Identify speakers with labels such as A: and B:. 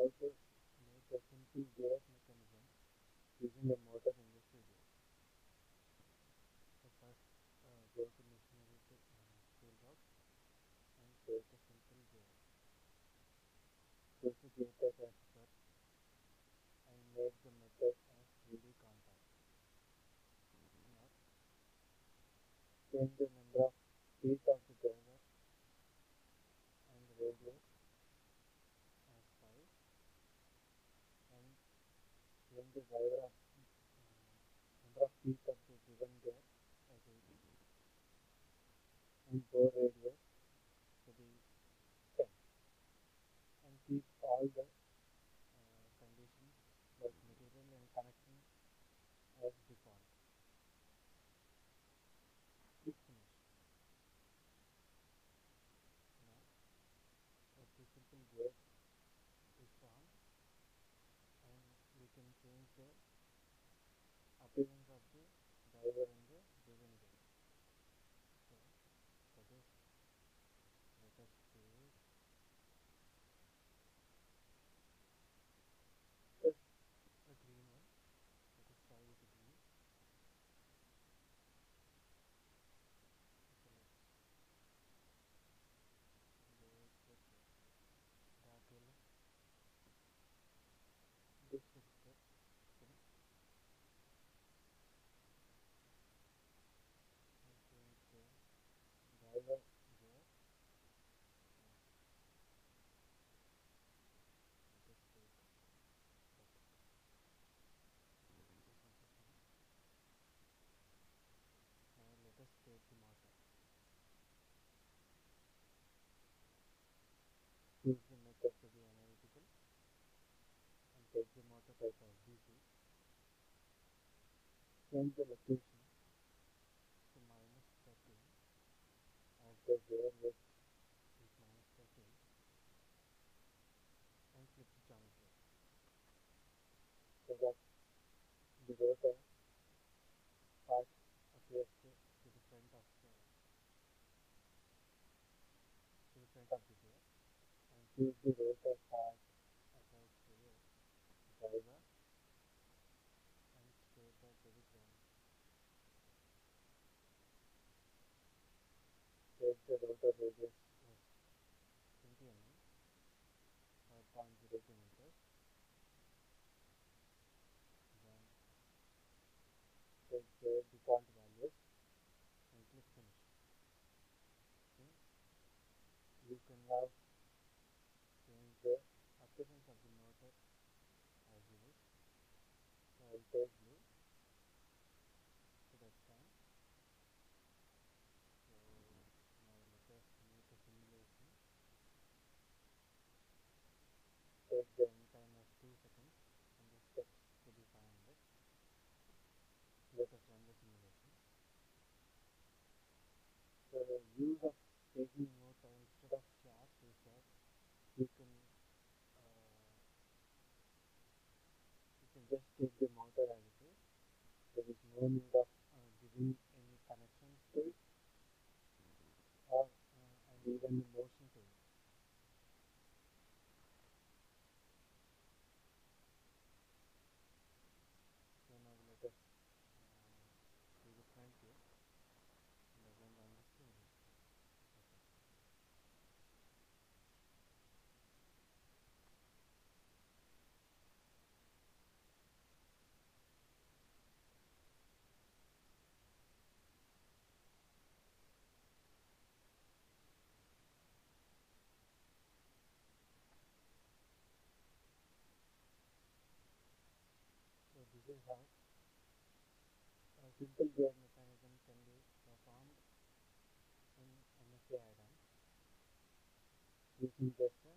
A: to make a simple gear mechanism using a motor in this video. So first uh, go to machinery to, toolbox and take a simple gear. Choose the gear pair and make the method as 3D contact. Now change the number of of the driver and radius as 5 and change the driver of uh, number of feet of the given gear as 80 and bore radius to be 10 and keep all the uh, conditions like material and connection as default. Click finish. Now a two simple gear is formed and we can change the appearance of the driver in the given gear. So for this let us take just a green one. Let us try with the green. So let's go with the dark yellow. This is the finish. And change the driver gear. Let us take that. This is also finish. Now let us take the motor. Choose the method to be analytical and take the motor type as DC. Change the location to minus 13 as the gear width is minus 13 and the geometry so that the rotor part appears to, to the front of the to the front of the gear and choose the rotor part attached to the driver and stator to the ground. Take the rotor radius as 20 mm or 0.02 meters. Then take the default values and click finish. Okay. You change the appearance of as you. So I'll. So now let us make a simulation. Take the time as 2 seconds and the steps to be 500. Let us run the simulation. Use of taking motor instead of shaft is that you can uh, you can just take the motor is. There is no need of uh, giving any connections to it or uh, and even the motion So have a simple gear mechanism can be performed in MSA add-on using just a